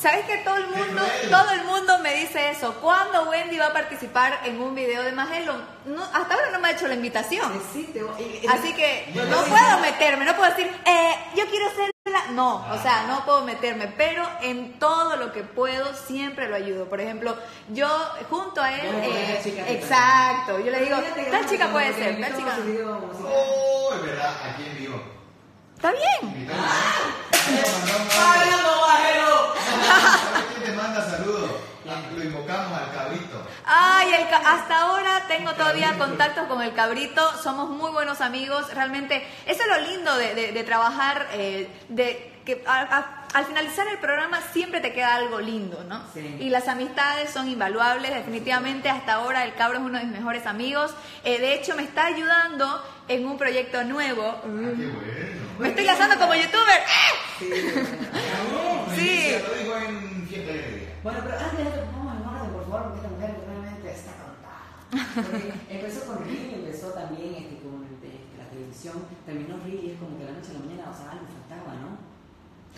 ¿Sabes que todo el mundo, todo el mundo me dice eso? ¿Cuándo Wendy va a participar en un video de Magelo? No, hasta ahora no me ha hecho la invitación. Sí, te- Así que Yo no puedo meterme, no puedo decir, eh, yo quiero ser la... No, o sea, no puedo meterme, pero en todo lo que puedo siempre lo ayudo. Por ejemplo, yo junto a él... Eh, exacto, yo le digo, tal no, chica puede ser, tal chica... Oh, es verdad, aquí en vivo. Está bien. Nos mandamos algo. ¡Hablando, bajero! ¿Sabes quién te manda saludos? Ah, Lo al cabrito. Ay, el ca- hasta ahora tengo todavía contactos con el cabrito, somos muy buenos amigos, realmente eso es lo lindo de, de- de trabajar, eh, de que a- a- al finalizar el programa siempre te queda algo lindo, ¿no? Sí. Y las amistades son invaluables, definitivamente hasta ahora el cabro es uno de mis mejores amigos, Eh, de hecho me está ayudando en un proyecto nuevo, Ah, qué bueno. me estoy lanzando como youtuber, Sí, bueno. Sí. Lo digo en. Bueno, pero antes vamos porque esta mujer realmente está contada. Porque empezó con Reel, empezó también este, con este, la televisión, terminó Reel y es como que la noche a la mañana, o sea, algo faltaba, ¿no?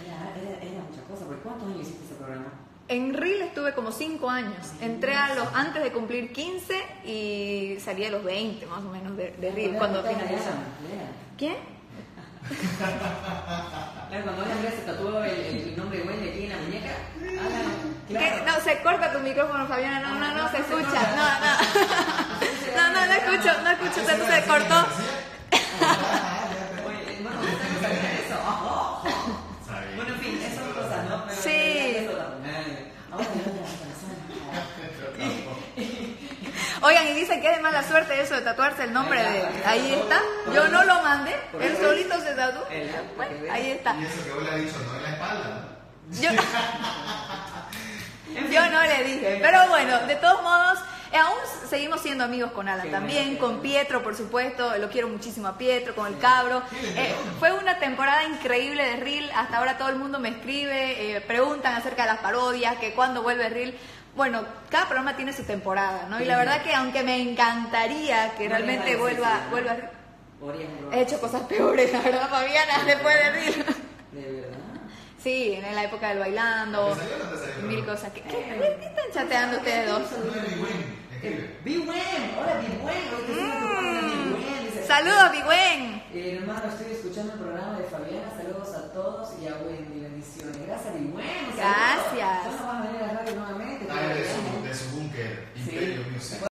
Era, era, era mucha cosa, porque ¿cuántos años hiciste ese programa? En Reel estuve como 5 años. Entré a los antes de cumplir 15 y salí a los 20 más o menos de, de Reel cuando finalizó. ¿Quién? Claro, cuando Ana Andrea se tatuó el, el nombre de Wendy aquí en la muñeca. Ah, ¿Qué? claro. No, se corta tu micrófono, Fabiana. No, no, no, se escucha. No, no. No, no, no escucho, no escucho. Se, se cortó. Bueno. Oh, oh, oh. En fin, esas son cosas, ¿no? Pero, Sí. Oigan, y dicen que es de mala suerte eso de tatuarse el nombre de. Ahí está. Yo no lo mandé. Él solito se tatuó. Bueno, ahí está. Y eso que vos le has dicho, no en la espalda. Yo, pero bueno, de todos modos, eh, aún seguimos siendo amigos con Alan también, con Pietro, por supuesto, lo quiero muchísimo a Pietro, con el cabro. Eh, fue una temporada increíble de Reel, hasta ahora todo el mundo me escribe, eh, preguntan acerca de las parodias, que cuándo vuelve Reel. Bueno, cada programa tiene su temporada, ¿no? Y la verdad que aunque me encantaría que realmente vuelva, vuelva Reel, probar. he hecho cosas peores, la verdad, Fabiana, después de Reel. De verdad. Sí, en la época del bailando, ¿Te salió o no te salió? mil cosas. ¿Qué, qué, qué están chateando ustedes dos? Hola, dice. Saludos, Bigüen. Eh, hermano, estoy escuchando el programa de Fabiana. Saludos a todos y a Wendy. Bendiciones. Gracias, be